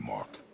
morto.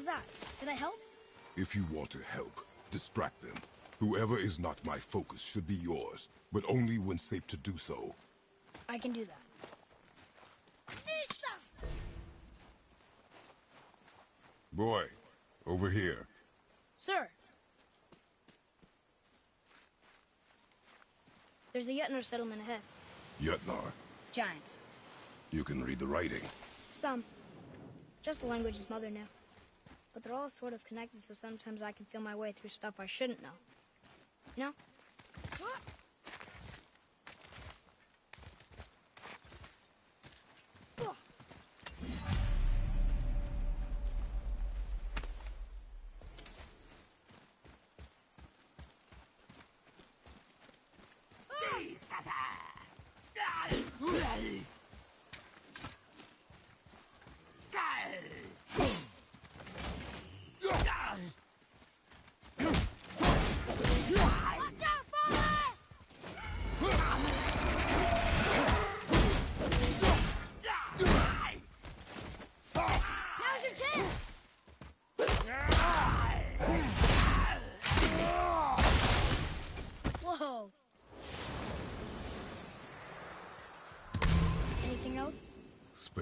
How was that? Did I help? If you want to help, distract them. Whoever is not my focus should be yours, but only when safe to do so. I can do that. Boy, over here. Sir! There's a Jötnar settlement ahead. Jötnar, Giants. you can read the writing. Some. Just the language his mother knew. But they're all sort of connected, so sometimes I can feel my way through stuff I shouldn't know. You know? Ugh.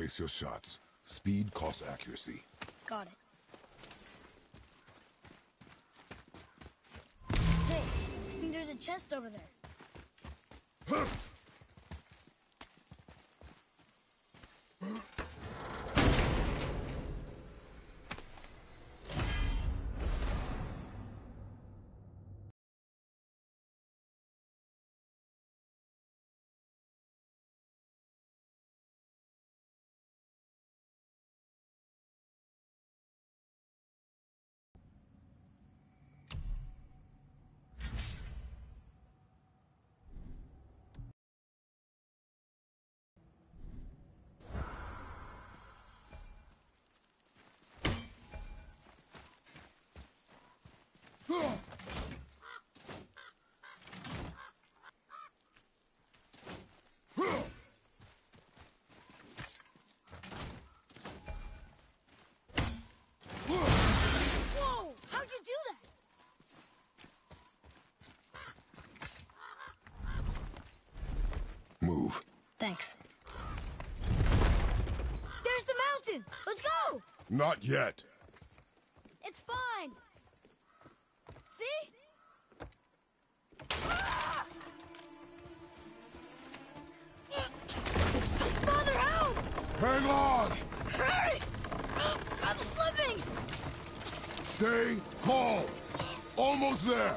Space your shots. Speed costs accuracy. Got it. Hey, I think there's a chest over there. Thanks. There's the mountain! Let's go! Not yet. It's fine! See? Ah! Father, help! Hang on! Hurry! I'm slipping! Stay calm. Almost there.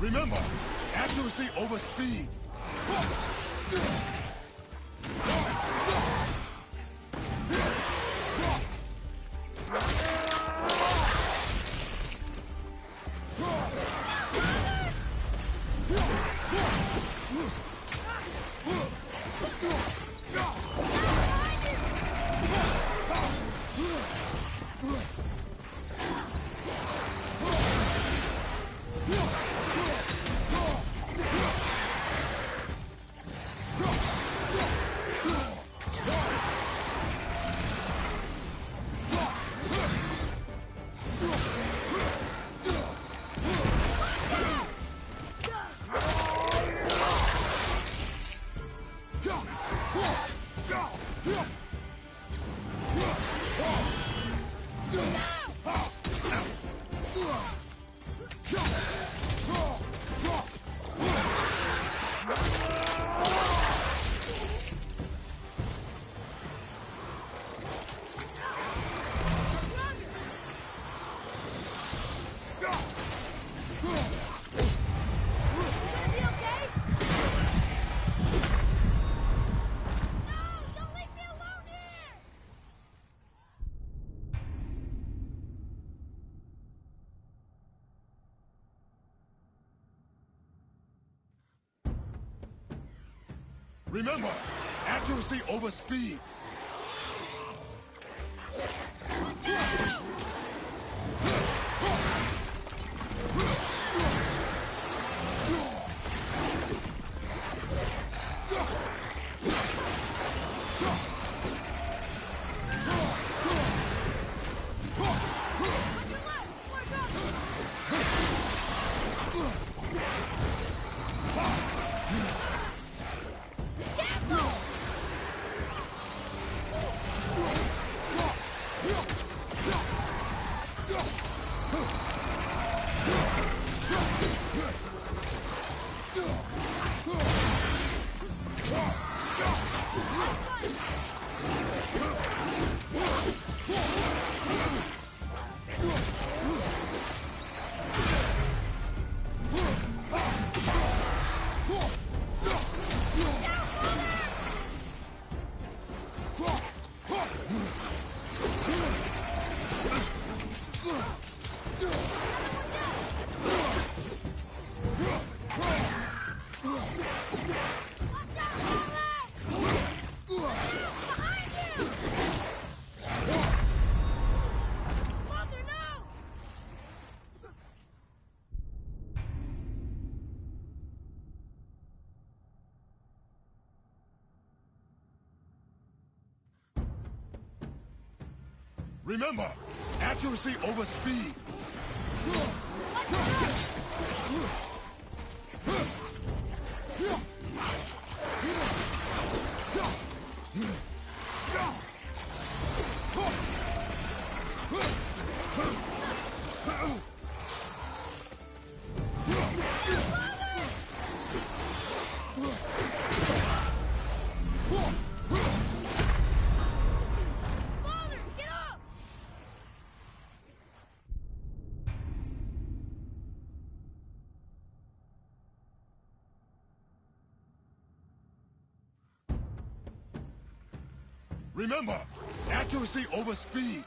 Remember, accuracy over speed. Remember, accuracy over speed. Remember, accuracy over speed. Remember, accuracy over speed.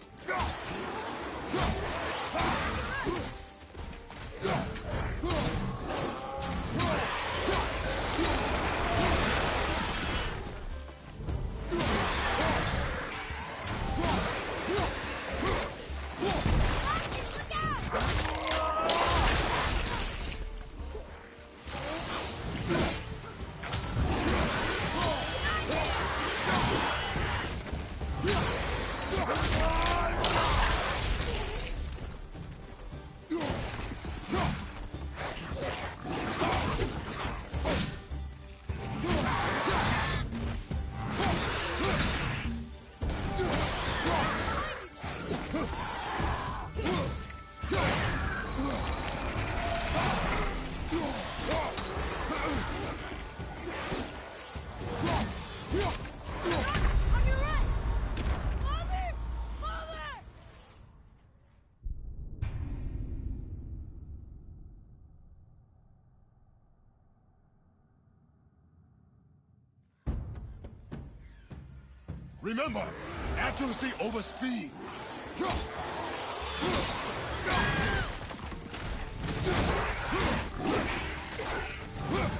Remember, accuracy over speed.